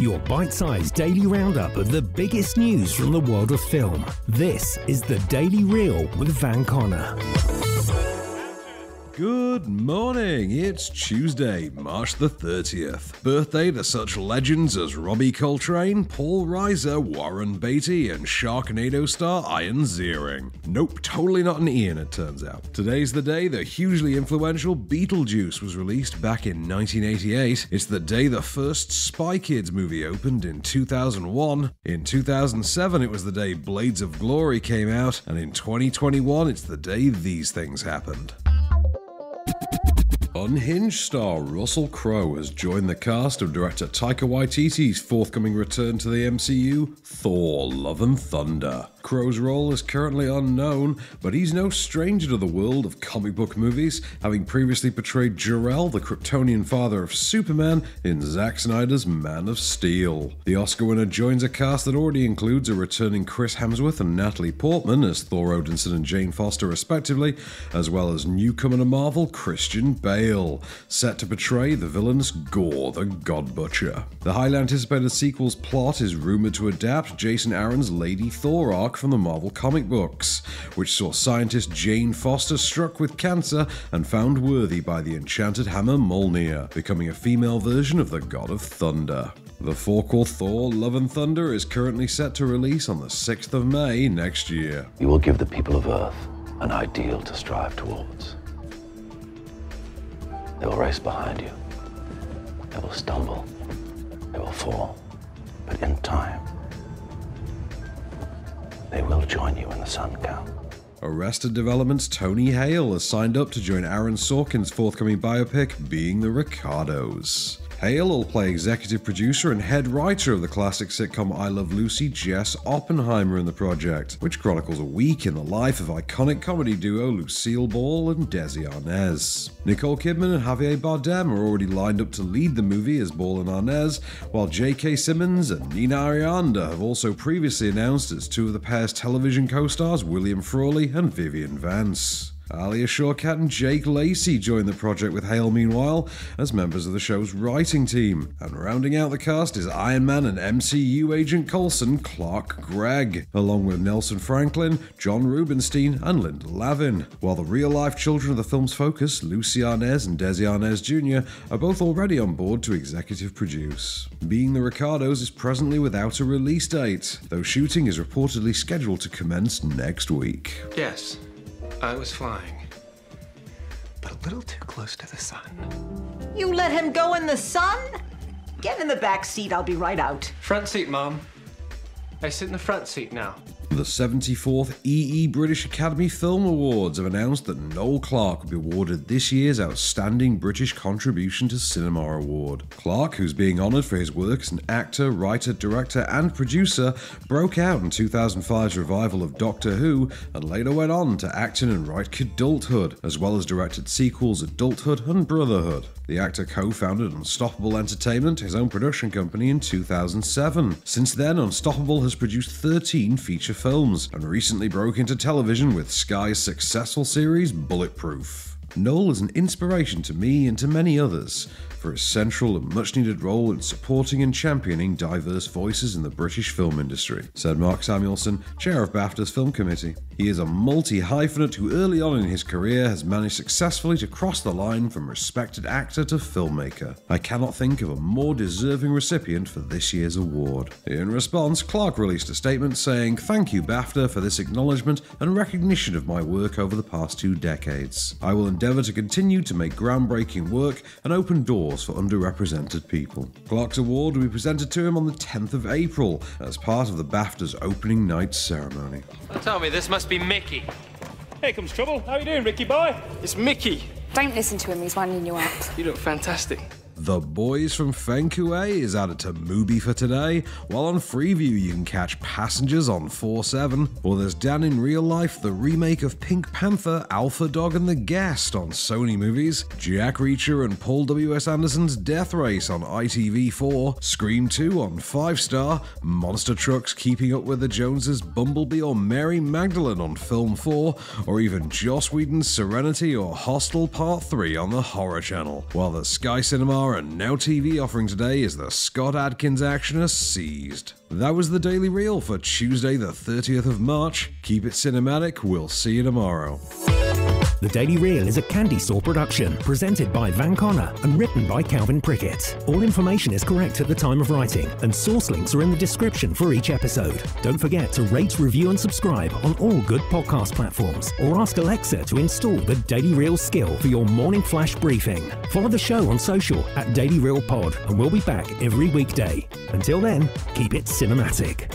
your bite sized daily roundup of the biggest news from the world of film. This is the Daily Reel with Van Connor. Good morning. It's Tuesday, March the 30th. Birthday to such legends as Robbie Coltrane, Paul Reiser, Warren Beatty, and Sharknado star Ian Ziering. Nope, totally not an Ian, it turns out. Today's the day the hugely influential Beetlejuice was released back in 1988. It's the day the first Spy Kids movie opened in 2001. In 2007, it was the day Blades of Glory came out, and in 2021, it's the day these things happened. Unhinged star Russell Crowe has joined the cast of director Taika Waititi's forthcoming return to the MCU, Thor Love and Thunder. Crowe's role is currently unknown, but he's no stranger to the world of comic book movies, having previously portrayed Jor-El, the Kryptonian father of Superman, in Zack Snyder's Man of Steel. The Oscar winner joins a cast that already includes a returning Chris Hemsworth and Natalie Portman as Thor Odinson and Jane Foster, respectively, as well as newcomer to Marvel Christian Bale, set to portray the villainous Gorr the God Butcher. The highly anticipated sequel's plot is rumored to adapt Jason Aaron's Lady Thor arc from the Marvel comic books, which saw scientist Jane Foster struck with cancer and found worthy by the enchanted hammer Mjolnir, becoming a female version of the God of Thunder. The four-core Thor Love and Thunder is currently set to release on the 6th of May next year. You will give the people of Earth an ideal to strive towards. They will race behind you. They will stumble. They will fall. But in time, they will join you in the sun Kal. Arrested Development's Tony Hale has signed up to join Aaron Sorkin's forthcoming biopic, Being the Ricardos. Hale will play executive producer and head writer of the classic sitcom I Love Lucy, Jess Oppenheimer, in the project, which chronicles a week in the life of iconic comedy duo Lucille Ball and Desi Arnaz. Nicole Kidman and Javier Bardem are already lined up to lead the movie as Ball and Arnaz, while J.K. Simmons and Nina Arianda have also previously announced as two of the pair's television co-stars William Frawley and Vivian Vance. Alia Shawkat and Jake Lacy join the project with Hale, meanwhile, as members of the show's writing team. And rounding out the cast is Iron Man and MCU agent Coulson, Clark Gregg, along with Nelson Franklin, John Rubinstein, and Linda Lavin. While the real life children of the film's focus, Lucy Arnaz and Desi Arnaz Jr., are both already on board to executive produce. Being the Ricardos is presently without a release date, though shooting is reportedly scheduled to commence next week. Yes, I was flying. But a little too close to the sun. You let him go in the sun? Get in the back seat, I'll be right out. Front seat, Mom. I sit in the front seat now. The 74th EE British Academy Film Awards have announced that Noel Clarke will be awarded this year's Outstanding British Contribution to Cinema Award. Clarke, who's being honoured for his work as an actor, writer, director, and producer, broke out in 2005's revival of Doctor Who and later went on to act in and write Kidulthood, as well as directed sequels Adulthood and Brotherhood. The actor co founded Unstoppable Entertainment, his own production company, in 2007. Since then, Unstoppable has produced 13 feature films and recently broke into television with Sky's successful series Bulletproof. Noel is an inspiration to me and to many others for his central and much needed role in supporting and championing diverse voices in the British film industry, said Marc Samuelson, chair of BAFTA's Film Committee. He is a multi hyphenate who early on in his career has managed successfully to cross the line from respected actor to filmmaker. I cannot think of a more deserving recipient for this year's award. In response, Clarke released a statement saying, Thank you, BAFTA, for this acknowledgement and recognition of my work over the past two decades. I will endeavour to continue to make groundbreaking work and open doors for underrepresented people. Clarke's award will be presented to him on the 10th of April as part of the BAFTA's opening night ceremony. Tell me, this must be Mickey. Here comes trouble. How are you doing, Ricky boy? It's Mickey. Don't listen to him, he's winding you up. You look fantastic. The Boys from Fengkuei is added to Mubi for today, while on Freeview you can catch Passengers on 4-7, or there's Dan in Real Life, the remake of Pink Panther, Alpha Dog and the Guest on Sony Movies, Jack Reacher and Paul W.S. Anderson's Death Race on ITV4, Scream 2 on 5 Star, Monster Trucks Keeping Up with the Joneses, Bumblebee or Mary Magdalene on Film 4, or even Joss Whedon's Serenity or Hostel Part 3 on the Horror Channel, while the Sky Cinema and Now TV offering today is the Scott Adkins actioner Seized. That was the Daily Reel for Tuesday, the 30th of March. Keep it cinematic. We'll see you tomorrow. The Daily Reel is a Candy Store production, presented by Van Connor and written by Calvin Prickett. All information is correct at the time of writing, and source links are in the description for each episode. Don't forget to rate, review, and subscribe on all good podcast platforms, or ask Alexa to install the Daily Reel skill for your morning flash briefing. Follow the show on social at Daily Reel Pod, and we'll be back every weekday. Until then, keep it cinematic.